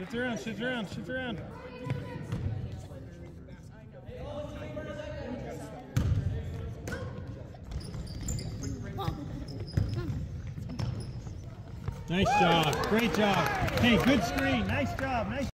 Shift around, shift around, shift around. Nice job. Great job. Hey, good screen. Nice job. Nice.